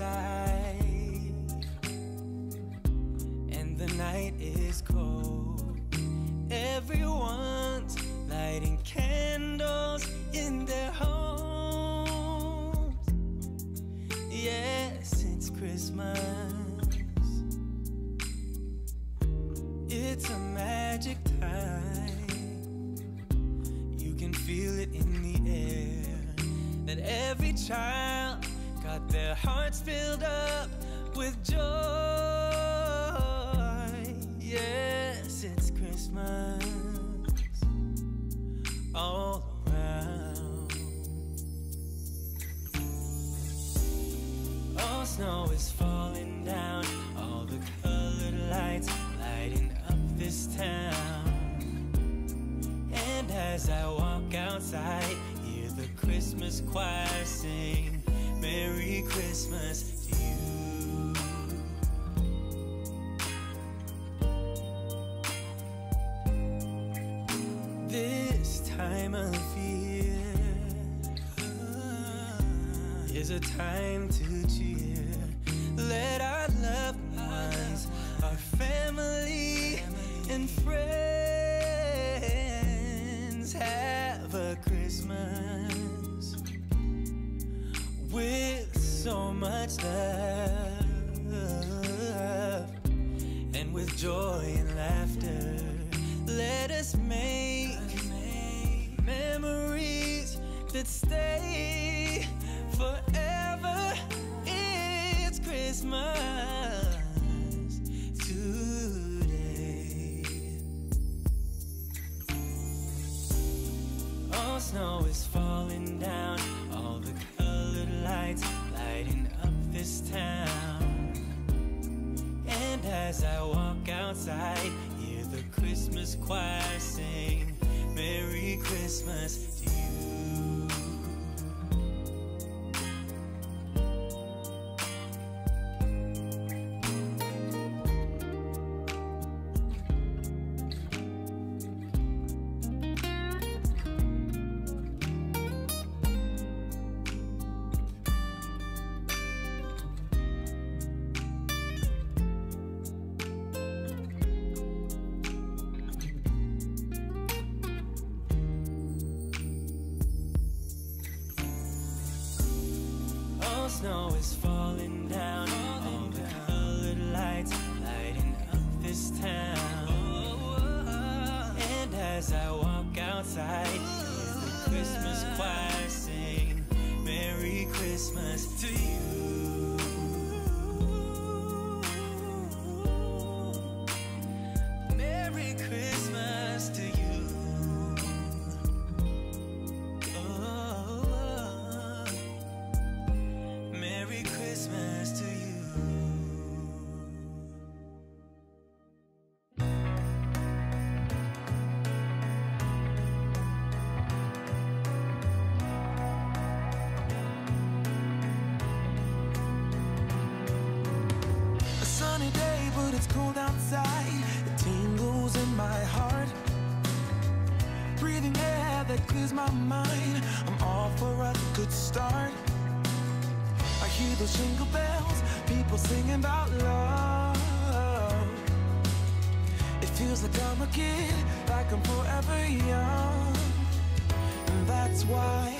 outside and the night is cold. Everyone's lighting candles in their homes. Yes, it's Christmas. It's a magic time. You can feel it in the air that every child got their hearts filled up with joy. Yes, it's Christmas all around. Oh, snow is falling down. All the colored lights lighting up this town. And as I walk outside, hear the Christmas choir sing Merry Christmas to you. This time of year uh, is a time to cheer. Joy and laughter. Let us make memories that stay outside, hear the Christmas choir sing Merry Christmas to you. Snow is falling down, all the colored lights lighting up this town. And as I walk outside, hear the Christmas choir sing Merry Christmas to you. Clears my mind. I'm all for a good start. I hear those jingle bells, people singing about love. It feels like I'm a kid, like I'm forever young. And that's why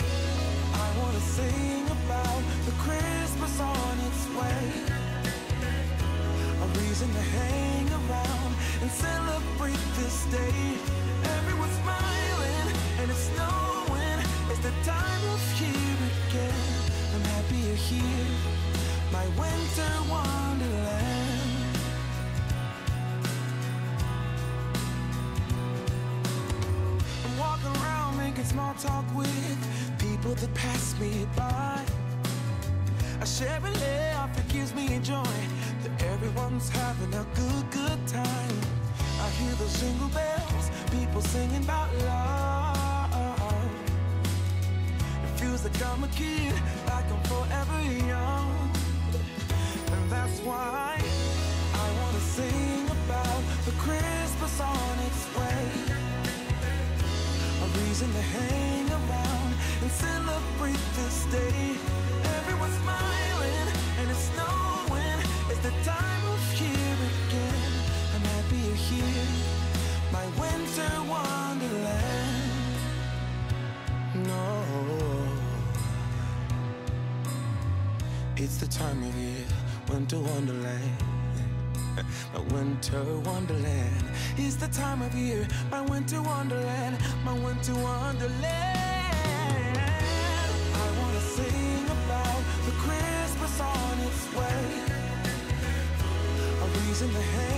I wanna sing about the Christmas on its way a reason to hang around and celebrate this day. Everyone's it's snowing. It's the time of year again. I'm happy here, my winter wonderland. I'm walking around making small talk with people that pass me by. I share a laugh, it gives me joy that everyone's having a good, good time. I hear those jingle bells, people singing about love. Like I'm a kid, like I'm forever time of year, winter wonderland. My winter wonderland is the time of year, my winter wonderland, my winter wonderland. I wanna sing about the Christmas on its way. A reason to hang.